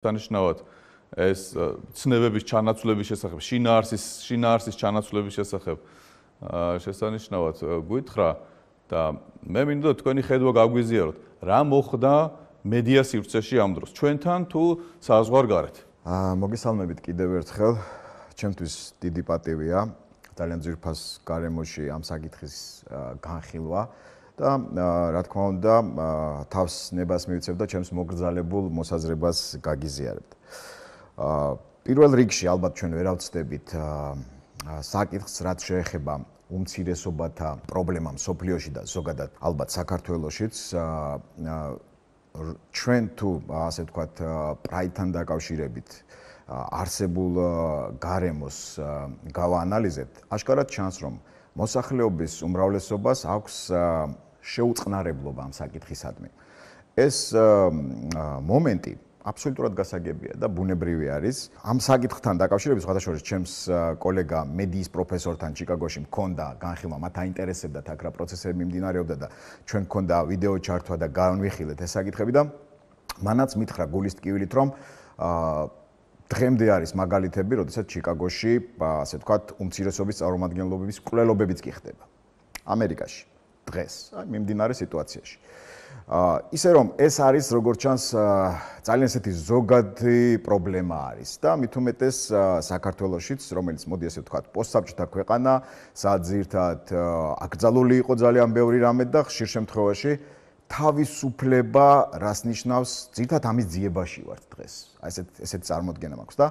დანიშნავად ეს ცნებების ჩანაცვლების შესახებ, შინაარსის შინაარსის ჩანაცვლების შესახებ შესანიშნავად გვითხრა და მე მინდოდა თქვენი ხედვა გაგვიზიაროთ, რა მოხდა მედია სივრცეში ამ დროს, ჩვენთან თუ საზღვარგარეთ. აა მოგესალმებით კიდევ ერთხელ. ჩემთვის დიდი პატივია ძალიან ძირფას გარემოში ამ საკითხის განხილვა და რა თქმა უნდა თავს ნებას მივიცებ და ჩემს მოგრძალებულ მოსაზრებას გაგიზიარებთ. აა პირველ რიგში ალბათ ჩვენ ვერ ავწდებით საკითხს რაც შეეხება უმცირესობათა პრობლემამ სოფლიოში და ზოგადად ალბათ საქართველოსშიც ჩვენ თუ ასე ვთქვათ პრაიდთან დაკავშირებით არსებულ გარემოს გავაანალიზებთ, აშკარად ჩანს, რომ მოსახლეობის უმრავლესობას აქვს შეუწყნარებლობა ამ საკითხისადმი. ეს მომენტი აბსოლუტურად გასაგებია და ბუნებრივი არის. ამ საკითხთან დაკავშირებით სხვადასხვა ჩემს კოლეგა მედიის პროფესორთან ჩიკაგოში მქონდა განხილვა, მათ აინტერესებდათ აქ რა პროცესები მიმდინარეობდა და ჩვენ მქონდა ვიდეო ჩართვა და განვიხილეთ ეს საკითხები და მანაც მითხრა გულის ტკივილით, რომ დღემდე არის მაგალითები, როდესაც ჩიკაგოში, ასე ვთქვათ, უმცირესობის წარმომადგენლობების კვლელობებიც კი ხდება. ამერიკაში დღეს, აი, მიმდინარე სიტუაციაში. აა ისე რომ ეს არის როგორც ჩანს ძალიან ესეთი ზოგადი პრობლემა არის და უმეტეს საქართველოსშიც, რომელიც მოდი ასე ვთქვათ, პოსტსაბჭოთა ქვეყანა, საძირთად აკრძალული იყო ძალიან ბევრი რამე და ხშირ შემთხვევაში თავისუფლება რას ნიშნავს? ძირთად ამის ძიებაში ვართ დღეს. აი ესეთ ესეთ წარმოდგენა მაქვს და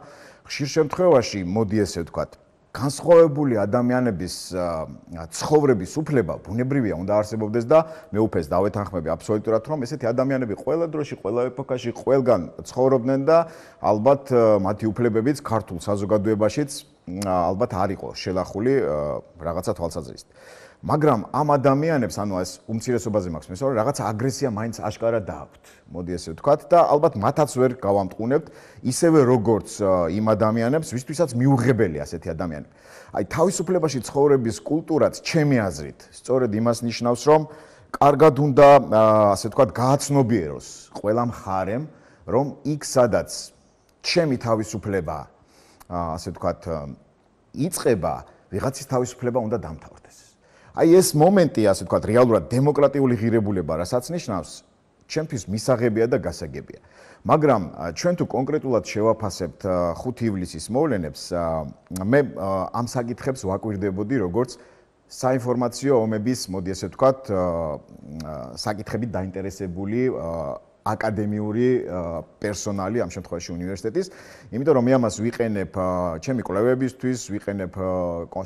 ხშირ შემთხვევაში მოდი ესე ვთქვათ, განსხვავებული ადამიანების ცხოვრების უფლება ბუნებრივია, უნდა არსებობდეს და მე უფეს დავეთანხმები აბსოლუტურად, რომ ესეთი ადამიანები ყველა დროში, ყველა ეპოქაში ყველგან ცხოვრობდნენ და ალბათ მათი უფლებებიც ქართულ საზოგადოებაშიც ალბათ არ იყო შელახული რაღაცა თვალსაზრისით. მაგრამ ამ ადამიანებს, ანუ ეს უმცირესობაზე მაქვს მესაური, რაღაც აგრესია მაინც აშკარა დააქვთ. მოდი ესე ვთქვათ და ალბათ მათაც ვერ გავამტყუნებთ, ისევე როგორც იმ ადამიანებს, ვისთვისაც მიუღებელია ასეთი ადამიანები. აი თავისუფლებაში ცხოვრების კულტურაც ჩემი აზრით, სწორედ იმას ნიშნავს, რომ კარგად უნდა ასე ვთქვათ გააცნობიეროს ყველა მხარემ, რომ იქ სადაც ჩემი თავისუფლება ასე ვთქვათ იწება, ვიღაცის თავისუფლება უნდა დამთავრდეს. აი ეს მომენტი, ასე ვთქვათ, რეალურად დემოკრატიული ღირებულება, რასაც ნიშნავს, ჩემთვის მისაღებია და გასაგებია. მაგრამ ჩვენ თუ კონკრეტულად შევაფასებთ 5 ივლისის მოვლენებს, მე ამ საკითხებს ვაკვირდებოდი როგორც საინფორმაციო ომების, მოდი ასე ვთქვათ, საკითხებით დაინტერესებული აკადემიური პერსონალი ამ შემთხვევაში უნივერსიტეტის, იმიტომ რომ მე ამას ვიყენებ ჩემი კვლევებისთვის, ვიყენებ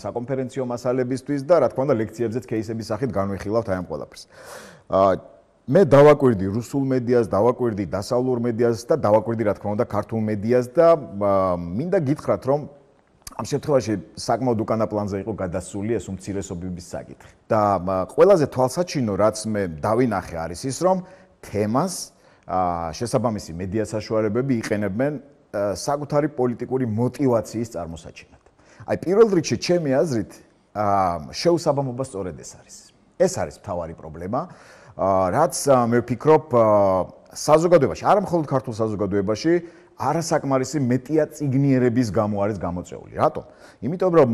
საკონფერენციო მასალებისთვის და რა თქმა უნდა ლექციებზეც кейსების სახით განვიხილავთ აი ამ ყველაფერს. მე დავაკვირდი რუსულ მედიას, დავაკვირდი დასავლურ მედიას და დავაკვირდი რა თქმა უნდა ქართულ მედიას და მინდა გითხრათ რომ ამ შემთხვევაში საკმაოდ უკანა პლანზე იყო გადასული ეს უმცირესობების საკითხი. და ყველაზე თვალსაჩინო რაც მე დავინახე არის ის რომ თემას შესაბამისი მედია საშუალებები იყენებენ საკუთარი პოლიტიკური мотиваციის წარმოსაჩენად. აი პირველ რიგში ჩემი აზრით შეუსაბამობა სწორედ ეს არის. ეს არის მთავარი პრობლემა, რაც მე ვფიქრობ საზოგადოებაში, არა მხოლოდ ქართულ საზოგადოებაში, არასაკმარისი მეტია ციგნიერების გამო არის გამოწეული. რატომ? იმიტომ რომ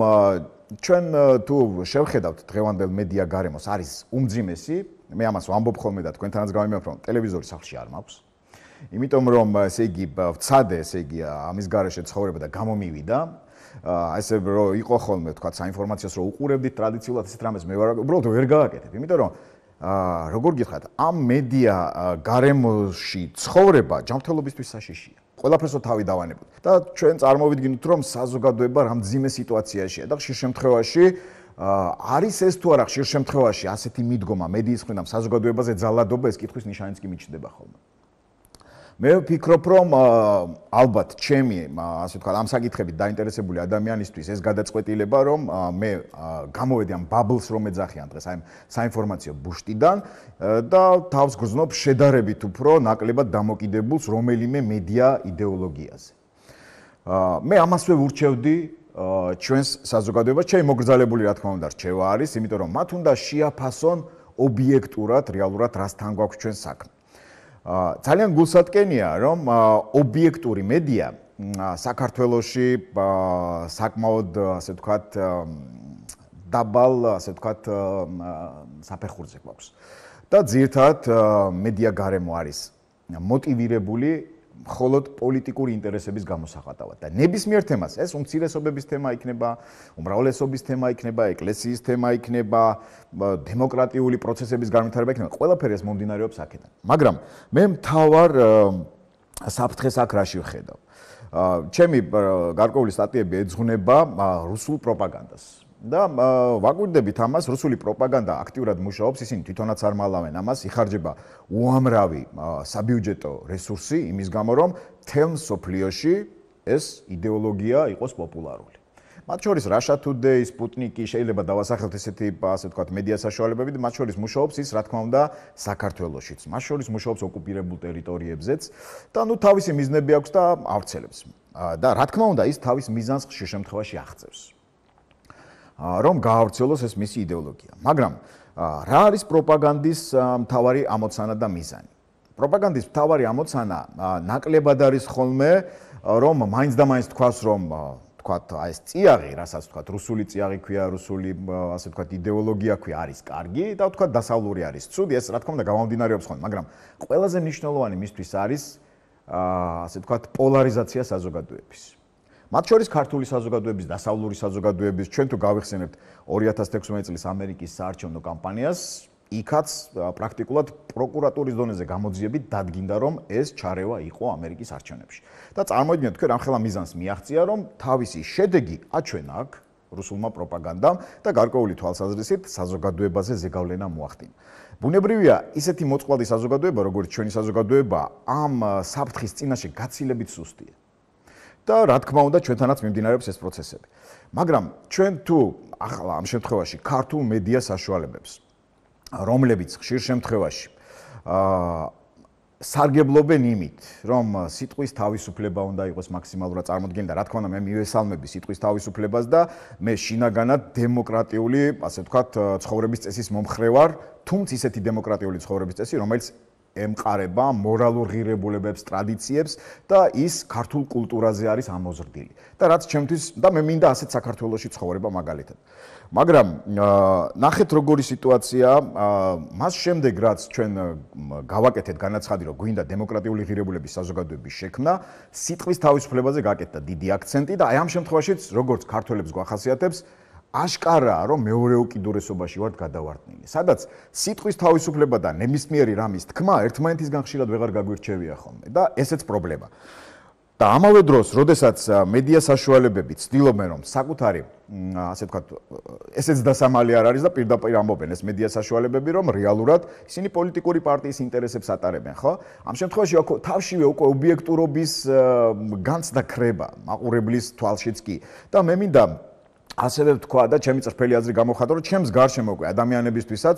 ჩვენ თუ შევხედავთ დღევანდელ მედია გარემოს არის უმძიმესი მე ამას ვამბობ ხოლმე და თქვენთანაც გავიმეორებ რომ ტელევიზორი სახლში არ მაქვს. იმიტომ რომ ესე იგი ვცადე ესე იგი ამის garaშე ცხოვრება და გამომივიდა. აა ესე რომ იყო ხოლმე თქვა საინფორმაციოს რომ უყურებდით ტრადიციულად ესეთ რამეს მე ვარ უბრალოდ ვერ გააკეთებ. იმიტომ რომ აა როგორ გითხრათ ამ მედია გარემოში ცხოვრება ჯანმრთელობისთვის საშიშია. ყველაფერს თავი დავანებოთ. და ჩვენ წარმოვიდგინოთ რომ საზოგადოება რამძიმე სიტუაციაშია და ხშირ შემთხვევაში არის ეს თუ არა ხშირ შემთხვევაში ასეთი მიდგომა მედიის მხრიდან საზოგადოებაზე ძალადობა ეს კითხვის ნიშანიც კი მიჩნდება ხოლმე. მე ვფიქრობ რომ ალბათ ჩემი ასე ვთქვა ამ საკითხებით დაინტერესებული ადამიანისთვის ეს გადაწყვეტილება რომ მე გამოვედი ამ ბაბლს რომ ეძახიან დღეს აი საინფორმაციო ბუშტიდან და თავს გრძნობ შედარებით უფრო ნაკლებად დამოკიდებულს რომელიმე მედია იდეოლოგიაზე. მე ამასვე ვურჩევდი ჩვენს საზოგადოებას ჩემი მოგრძალებული რა თქმა უნდა რჩევა არის, იმიტომ რომ მათ უნდა შეაფასონ ობიექტურად, რეალურად რასთან გვაქვს ჩვენ საქმე. ძალიან გულსატკენია, რომ ობიექტური მედია საქართველოში საკმაოდ ასე ვთქვათ დაბალ ასე ვთქვათ საფეხურზე გვაქვს. და ძირთად მედია გარემო არის მოტივირებული მხოლოდ პოლიტიკური ინტერესების გამოსახატავად და ნებისმიერ თემას ეს უმცირესობების თემა იქნება, უმრავლესობის თემა იქნება, ეკლესიის თემა იქნება, დემოკრატიული პროცესების განვითარება იქნება, ყველაფერი ეს მომდინარეობს აქედან. მაგრამ მე მთავარ საფრთხეს აქ რაში ვხედავ? ჩემი გარკვეული სტატიები ეძღვნება რუსულ პროპაგანდას. და ვაკვირდებით ამას, რუსული პროპაგანდა აქტიურად მუშაობს, ისინი თვითონაც არ მალავენ ამას, იხარჯება უამრავი საბიუჯეტო რესურსი იმის გამო, რომ თელ მსოფლიოში ეს იდეოლოგია იყოს პოპულარული. მათ შორის რაშა თუდეი, სპუტნიკი შეიძლება დავასახელთ ესეთი ასე ვთქვათ მედია საშუალებებით, მათ შორის მუშაობს ის, რა თქმა უნდა, საქართველოსშიც. მათ შორის მუშაობს ოკუპირებულ ტერიტორიებზეც და ნუ თავისი მიზნები აქვს და ავრცელებს. და რა თქმა უნდა, ის თავის მიზანს ხშირ შემთხვევაში აღწევს. რომ გაავრცელოს ეს მისი იდეოლოგია. მაგრამ რა არის პროპაგანდის მთავარი ამოცანა და მიზანი? პროპაგანდის მთავარი ამოცანა ნაკლებად არის ხოლმე რომ მაინც და მაინც თქვას რომ თქვათ აი ეს წიაღი, რასაც თქვათ რუსული წიაღი ქვია, რუსული ასე თქვათ იდეოლოგია ქვია, არის კარგი და თქვათ დასავლური არის ცუდი, ეს რა თქმა უნდა გამომდინარეობს ხოლმე, მაგრამ ყველაზე მნიშვნელოვანი მისთვის არის აა ასე თქვათ პოლარიზაცია საზოგადოების. მათ შორის ქართული საზოგადოების და დასავლური საზოგადოების ჩვენ თუ გავიხსენებთ 2016 წლის ამერიკის საარჩევნო კამპანიას იქაც პრაქტიკულად პროკურატურის დონეზე გამოძიებით დადგინდა რომ ეს ჩარევა იყო ამერიკის არჩევნებში და წარმოიდგინეთ თქვენ ამხელა მიზანს მიაღწია რომ თავისი შედეგი აჩვენა აქ რუსულმა პროპაგანდამ და გარკვეული თვალსაზრისით საზოგადოებაზე ზეგავლენა მოახდინა. ბუნებრივია, ისეთი მოწყვლადი საზოგადოება, როგორც ჩვენი საზოგადოება, ამ საფრთხის წინაშე გაცილებით სუსტია. და რა თქმა უნდა ჩვენთანაც მიმდინარეობს ეს პროცესები. მაგრამ ჩვენ თუ ახლა ამ შემთხვევაში ქართულ მედია საშუალებებს რომლებიც ხშირ შემთხვევაში აა სარგებლობენ იმით, რომ სიტყვის თავისუფლება უნდა იყოს მაქსიმალურად წარმოდგენილი და რა თქმა უნდა მე მივესალმები სიტყვის თავისუფლებას და მე შინაგანად დემოკრატიული, ასე ვთქვათ, ცხოვრების წესის მომხრე ვარ, თუმცა ისეთი დემოკრატიული ცხოვრების წესი, რომელიც ემყარება მორალურ ღირებულებებს, ტრადიციებს და ის ქართულ კულტურაზე არის ამოზრდილი. და რაც ჩემთვის და მე მინდა ასეთ საქართველოსში ცხოვრება მაგალითად. მაგრამ ნახეთ როგორი სიტუაცია, მას შემდეგ რაც ჩვენ გავაკეთეთ განაცხადი, რომ გვინდა დემოკრატიული ღირებულების საზოგადოების შექმნა, სიტყვის თავისუფლებაზე გაკეთდა დიდი აქცენტი და აი ამ შემთხვევაშიც როგორც ქართველებს გვახასიათებს აშკარაა, რომ მეორე უკიდურესობაში ვართ გადავარდნილი. სადაც სიტყვის თავისუფლება და ნებისმიერი რამის თქმა ერთმანეთისგან ხშირად ვეღარ გაგვირჩევია ხოლმე და ესეც პრობლემა. და ამავე დროს, როდესაც მედია საშუალებები ცდილობენ რომ საკუთარი, ასე ვთქვათ, ესეც დასამალი არ არის და პირდაპირ ამბობენ ეს მედია საშუალებები, რომ რეალურად ისინი პოლიტიკური პარტიის ინტერესებს ატარებენ, ხო? ამ შემთხვევაში თავშივე უკვე ობიექტურობის განცდა ქრება, მაყურებლის თვალშიც კი. და მე მინდა ასევე ვთქვა და ჩემი წრფელი აზრი გამოხატა, რომ ჩემს გარშემო უკვე ადამიანებისთვისაც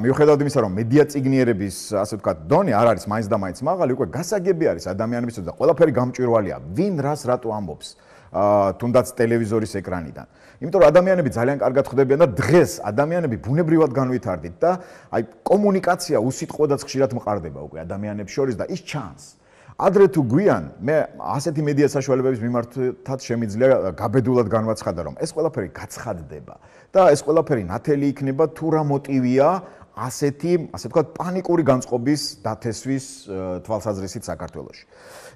მიუხედავად იმისა, რომ მედია ციგნიერების, ასე ვთქვა, დონე არ არის მაინც და მაინც მაღალი, უკვე გასაგები არის ადამიანებისთვის და ყველაფერი გამჭვირვალეა. ვინ რას რატო ამბობს? აა თუნდაც ტელევიზორის ეკრანიდან. იმიტომ რომ ადამიანები ძალიან კარგად ხვდებიან და დღეს ადამიანები ბუნებრივად განვითარდით და აი კომუნიკაცია უსიტყვოდაც ხშირად მყარდება უკვე ადამიანებს შორის და ის ჩანს. ადრე თუ გვიან მე ასეთი მედია საშუალებების მიმართაც შემიძლია გაბედულად განვაცხადა რომ ეს ყველაფერი გაცხადდება და ეს ყველაფერი ნათელი იქნება თუ რა მოტივია ასეთი ასე ვთქვათ პანიკური განწყობის დათესვის თვალსაზრისით საქართველოში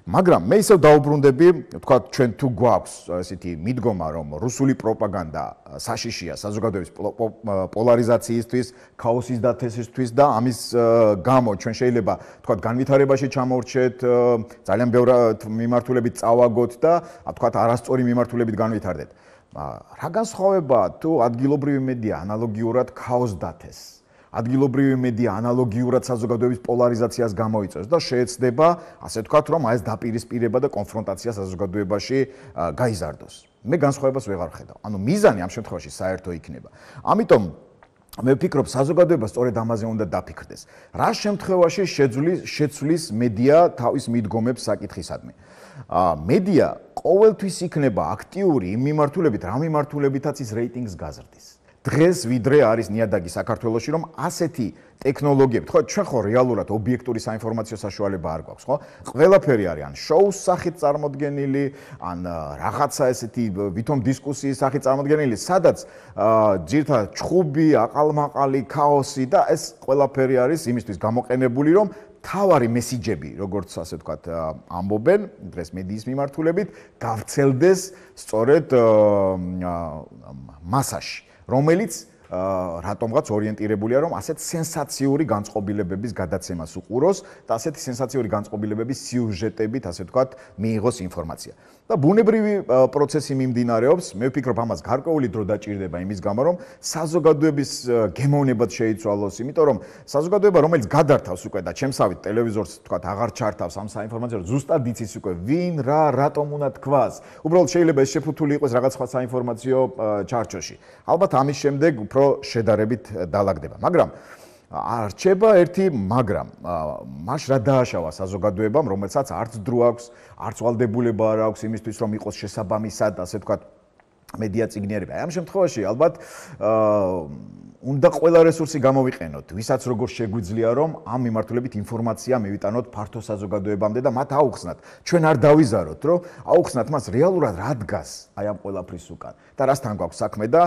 მაგრამ მე ისევ დაუბრუნდები, თქვა ჩვენ თუ გვაქვს ესეთი მიდგომა, რომ რუსული პროპაგანდა საშიშია საზოგადოების პოლარიზაციისთვის, ქაოსის დათესისთვის და ამის გამო ჩვენ შეიძლება თქვა განვითარებაში ჩამორჩეთ, ძალიან ბევრ მიმართულებით წავაგოთ და თქვა არასწორი მიმართულებით განვითარდეთ. რა განსხვავება თუ ადგილობრივი მედია ანალოგიურად ქაოს დათესს? ადგილობრივი მედია ანალოგიურად საზოგადოების პოლარიზაციას გამოიწვევს და შეეცდება, ასე ვთქვათ, რომ აი ეს დაპირისპირება და კონფრონტაცია საზოგადოებაში გაიზარდოს. მე განსხვავებას ვეღარ ხედავ. ანუ მიზანი ამ შემთხვევაში საერთო იქნება. ამიტომ მე ვფიქრობ, საზოგადოება სწორედ ამაზე უნდა დაფიქრდეს. რა შემთხვევაში შეძulis შეცulis მედია თავის მიდგომებს საკითხისადმი? ა მედია ყოველთვის იქნება აქტიური იმ მიმართულებით, რა მიმართულებითაც ის რეიტინგს გაზრდის. დღეს ვიდრე არის ნიადაგი საქართველოში, რომ ასეთი ტექნოლოგიები, ხო, ჩვენ ხო რეალურად ობიექტური საინფორმაციო საშუალება არ გვაქვს, ხო? ყველაფერი არის ან შოუს სახით წარმოდგენილი, ან რაღაცა ესეთი ვითომ დისკუსიის სახით წარმოდგენილი, სადაც ძირთა ჩხუბი, აყალმაყალი, ქაოსი და ეს ყველაფერი არის იმისთვის გამოყენებული, რომ თავარი მესიჯები, როგორც ასე ვთქვათ, ამბობენ დღეს მედიის მიმართულებით, გავრცელდეს სწორედ მასაში, რომელიც რატომღაც ორიენტირებულია რომ ასეთ სენსაციური განწყობილებების გადაცემას უყუროს და ასეთი სენსაციური განწყობილებების სიუჟეტებით ასე ვთქვათ მიიღოს ინფორმაცია. და ბუნებრივი პროცესი მიმდინარეობს, მე ვფიქრობ ამას გარკვეული დრო დაჭირდება იმის გამო რომ საზოგადოების გემოვნებად შეიცვალოს, იმიტომ რომ საზოგადოება რომელიც გადართავს უკვე და ჩემსავით ტელევიზორს ვთქვათ აღარ ჩართავს ამ საინფორმაციო ზუსტად იცის უკვე ვინ რა რატომ უნდა თქვას. უბრალოდ შეიძლება ეს შეფუთული იყოს რაღაც სხვა საინფორმაციო ჩარჩოში. ალბათ ამის შემდეგ უფრო შედარებით დაალაგდება, მაგრამ არჩება ერთი მაგრამ მაშ რა დააშავა საზოგადოებამ რომელსაც არც დრო აქვს არც ვალდებულება არ აქვს იმისთვის რომ იყოს შესაბამისად ასე ვთქვათ მედია ციგნიერება აი ამ შემთხვევაში ალბათ უნდა ყველა რესურსი გამოვიყენოთ ვისაც როგორ შეგვიძლია რომ ამ მიმართულებით ინფორმაცია მივიტანოთ ფართო საზოგადოებამდე და მათ აუხსნათ. ჩვენ არ დავიზაროთ რომ აუხსნათ მას რეალურად რა დგას აი ამ ყველაფრის უკან. და რასთან გვაქვს საქმე და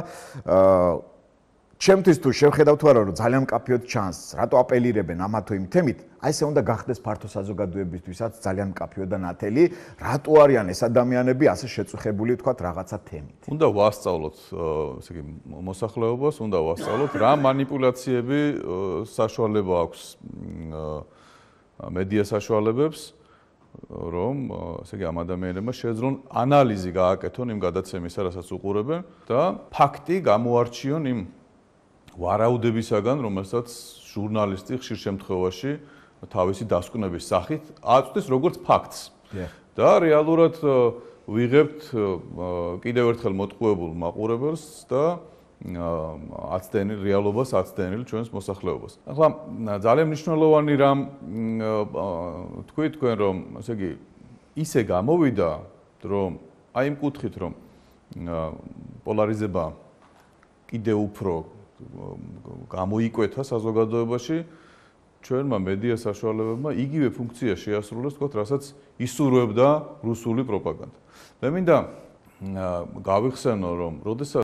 ჩემთვის თუ შევხედავ თუ არა რომ ძალიან მკაფიოდ ჩანს რატო აპელირებენ ამა თუ იმ თემით აი ესე უნდა გახდეს ფართო საზოგადოებისთვისაც ძალიან მკაფიოდ და ნათელი. რატო არიან ეს ადამიანები ასე შეწუხებული თქვათ რაღაცა თემით? უნდა ვასწავლოთ ესე იგი მოსახლეობას უნდა ვასწავლოთ. რა манипуляციები საშუალება აქვს მედია საშუალებებს რომ ესე იგი ამ ადამიანებმა შეეძლონ ანალიზი გააკეთონ იმ გადაცემისა, რასაც უყურებენ და ფაქტი გამოარჩიონ იმ ვარაუდებისაგან, რომელსაც ჟურნალისტი ხშირ შემთხვევაში თავისი დასკვნების სახით აწვდის როგორც ფაქტს. და რეალურად ვიღებთ კიდევ ერთხელ მოტყუებულ მაყურებელს და აცდენილ რეალობას აცდენილ ჩვენს მოსახლეობას. ახლა ძალიან მნიშვნელოვანი რამ თქვი თქვენ რომ ესე იგი ისე გამოვიდა რომ აი იმ კუთხით რომ პოლარიზება კიდევ უფრო გამოიკვეთა საზოგადოებაში ჩვენმა მედია საშუალებებმა იგივე ფუნქცია შეასრულეს, თქო, რასაც ისურვებდა რუსული პროპაგანდა. მე მინდა გავიხსენო, რომ როდესაც